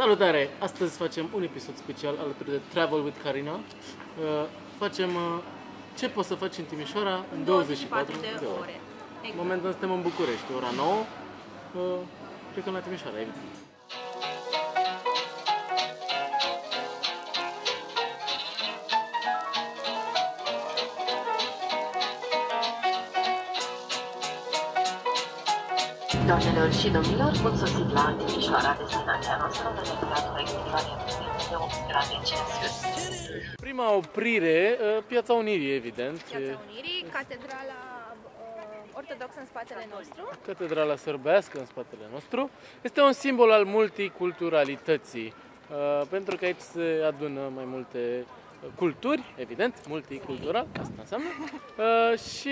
Salutare! Astăzi facem un episod special alături de Travel with Karina. Uh, facem uh, ce poți să faci în Timișoara în 24, de, ore. ore. În Exact. momentul suntem în București, ora 9. Uh, plecăm la Timișoara, evident. Doamnelor și domnilor, bun sosit la Timișoara, destinația noastră, de temperatură exterioară de 8 grade Celsius. Prima oprire, uh, Piața Unirii, evident. Piața E Unirii, catedrala uh, ortodoxă în spatele nostru. Catedrala sărbească în spatele nostru. Este un simbol al multiculturalității, uh, pentru că aici se adună mai multe uh, culturi, evident, multicultural, asta înseamnă, uh, și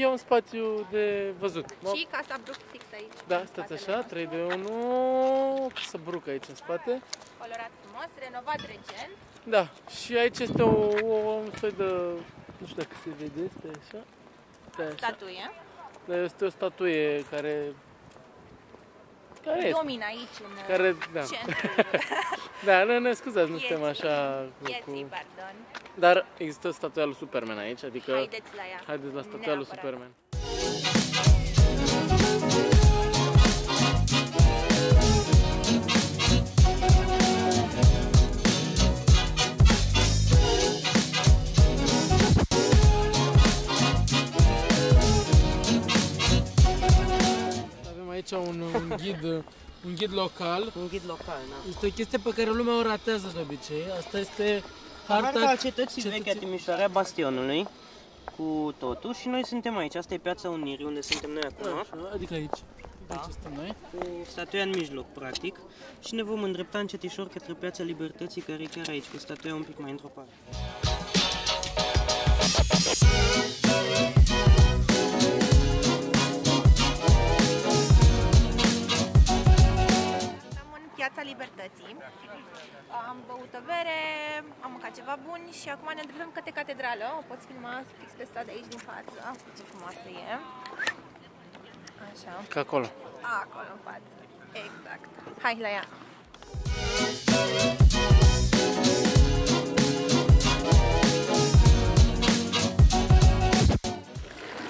e un spațiu de văzut. Mă- Și Casa Bruc fix aici. Da, în stați spatele așa, 3, 2, 1, să bruc aici în spate. nostru. Colorat frumos, renovat recent. Da, și aici este o, o, un fel de, nu știu dacă se vede, este așa. Da, așa. Statuie. Da, este o statuie care, care este, Domina aici în care, da. centrul Da, nu, ne scuzați, nu suntem vieții. așa cu, vieții, cu... pardon. Dar există statuia lui Superman aici, adică Haideți la ea. haideți la statuia lui Neapărat. Superman. Ghid, un ghid local. Un ghid local, da. Este o chestie pe care lumea o ratează de obicei. Asta este Harta harta cetății veche a Timișoara, Bastionului, cu totul și noi suntem aici. Asta e Piața Unirii, unde suntem noi acum, Așa, adică aici. Da. Aici suntem noi. cu statuia în mijloc, practic. Și ne vom îndrepta încetișor către Piața Libertății, care e chiar aici, cu statuia un pic mai într-o parte. Ne îndreptăm către catedrală. O poți filma fix pe stradă aici din față. Ce frumoasă e. Așa. Ca acolo. Acolo în față. Exact. Hai la ea.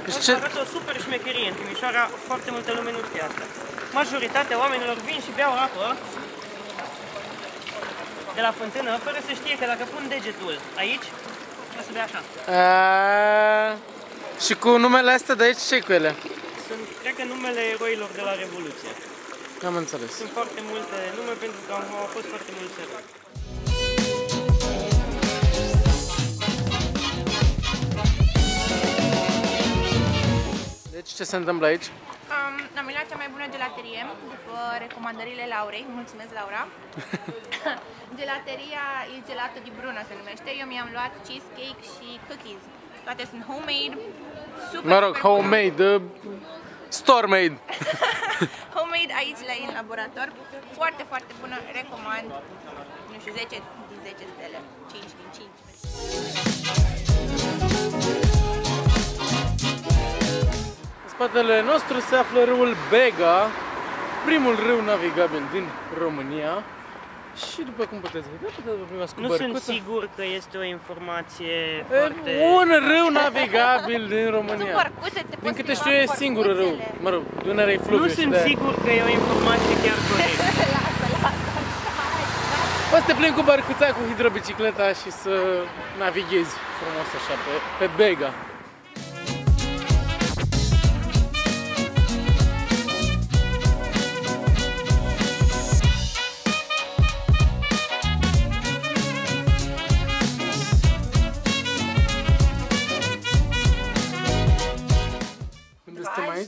Deci Asta ce... arată o super șmecherie în Timișoara, foarte multă lume nu știe asta. Majoritatea oamenilor vin și beau apă de la fântână, fără să știe că dacă pun degetul aici, o să bea așa. A... Și cu numele astea de aici, ce cu ele? Sunt, cred că, numele eroilor de la Revoluție. Am înțeles. Sunt foarte multe nume pentru că au, au fost foarte mulți eroi. Deci ce se întâmplă aici? Um, am luat cea mai bună gelaterie după recomandările Laurei. Mulțumesc, Laura. Gelateria Il Gelato di Bruno se numește. Eu mi-am luat cheesecake și cookies. Toate sunt homemade. Super, Mă rog, super bune. homemade, uh, store-made. Homemade aici la ei în laborator. Foarte, foarte bună. Recomand. Nu știu, 10 din 10 stele. 5 din 5. Spatele nostru se află râul Bega, primul râu navigabil din România. Și după cum puteți vedea, puteți vă primați cu Nu sunt bărcuță. sigur că este o informație E foarte... Un râu navigabil din Sunt România. bărcuțe, te Din poți câte plimba știu, e cu singurul râu. bărcuțele. Mă rog, Dunărea e fluviu Nu și sunt de-aia. sigur că e o informație chiar corectă. Poți să te plimbi cu bărcuța, cu hidrobicicleta și să navighezi frumos așa pe, pe Bega.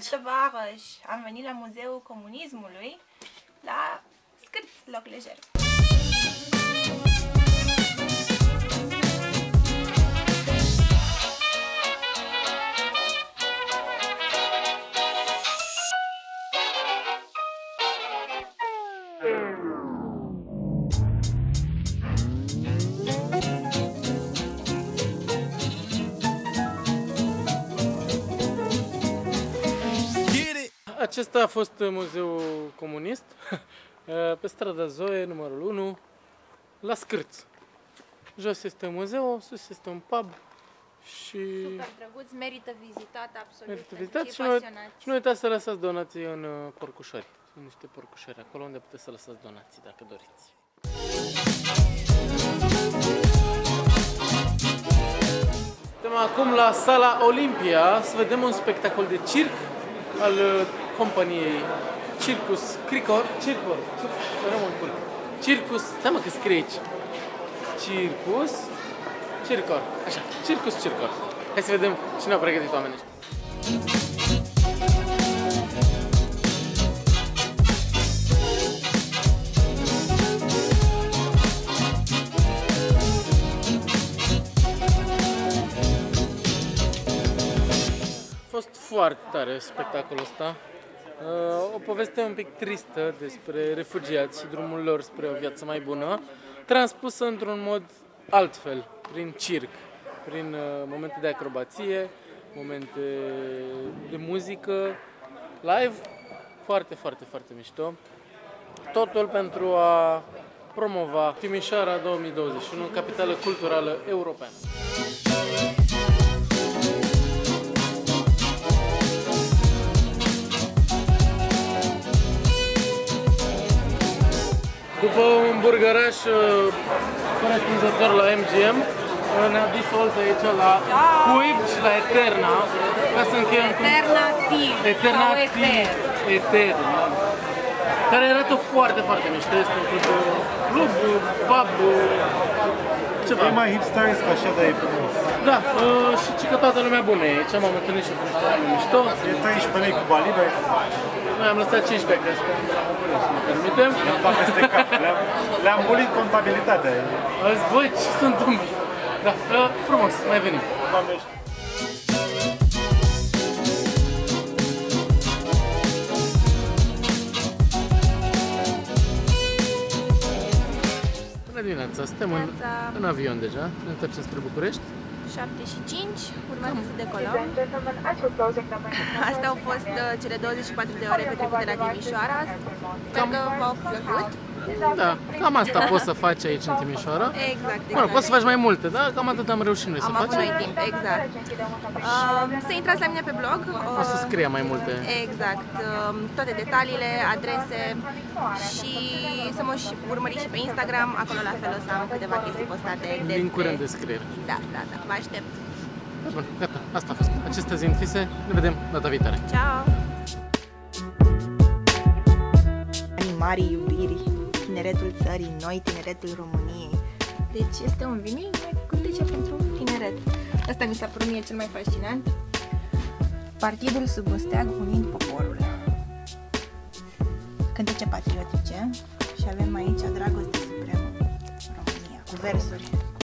Unde suntem aici? Tăvarăș. Am venit la Muzeul Comunismului la Scârț, loc lejer. Acesta a fost muzeul comunist. uh, pe strada Zoe, numărul 1, la Scârț. Jos este un muzeu, sus este un pub și Super drăguț, merită vizitat absolut. merită pentru vizitat cei și nu, pasionați. și nu uitați să lăsați donații în uh, porcușori. Sunt niște porcușori acolo unde puteți să lăsați donații dacă doriți. Suntem acum la sala Olimpia să vedem un spectacol de circ al uh, companiei Circus Cricor. Circor. Rămân curc. Circus. Stai mă că scrie aici. Circus Circor. Așa. Circus Circor. Hai să vedem cine au pregătit oamenii ăștia. A fost foarte tare spectacolul ăsta. Uh, O poveste un pic tristă despre refugiați și drumul lor spre o viață mai bună, transpusă într-un mod altfel, prin circ, prin uh, momente de acrobație, momente de muzică, live, foarte, foarte, foarte mișto. Totul pentru a promova Timișoara 2021, capitală culturală europeană. După un burgăraș uh, corespunzător la MGM, uh, ne-a disolt aici la Cuib și la Eterna, ca să încheiem cu Alternativ. Eternativ, Sau eter. Etern, care arată foarte, foarte mișto. Este un club, club pub, ceva. E mai hipsteresc așa, dar e frumos. Da, uh, și ci că toată lumea bună e aici, m-am întâlnit și cu niște oameni mișto. E 13 lei cu balibe, Noi am lăsat 15 ca să ne permitem. le-am dat peste cap. Le-am, le-am bulit contabilitatea. Am zis, băi, ce se întâmplă? Da, uh, frumos, mai venim. Doamne, Bună dimineața, suntem în, Dimineața. în avion deja, ne întoarcem spre București. 7 și 5, urmează să decolăm. Astea au fost uh, cele 24 de ore petrecute la Timișoara. Sper că v-au plăcut. Da, cam asta poți să faci aici în Timișoara. Exact, Mă rog, poți să exact. faci mai multe, dar cam atât am reușit noi să Am avut facem. noi timp, exact. Uh, să intrați la mine pe blog. O să uh, scrie mai multe. Exact, um, toate detaliile, adrese și să mă și urmăriți și pe Instagram, acolo la fel o să am câteva chestii postate despre... Linkuri în descriere. Da, da, da, vă aștept. Bun, gata, asta a fost. Acestea zi închise, ne vedem data viitoare. Ciao! Animarii iubirii, tineretul țării noi, tineretul României. Deci este un vinil mai cântece pentru tineret. Asta mi s-a părut mie cel mai fascinant. Partidul sub un steag unind poporul. Cântece patriotice și avem aici Dragoste Supremă, România, cu versuri.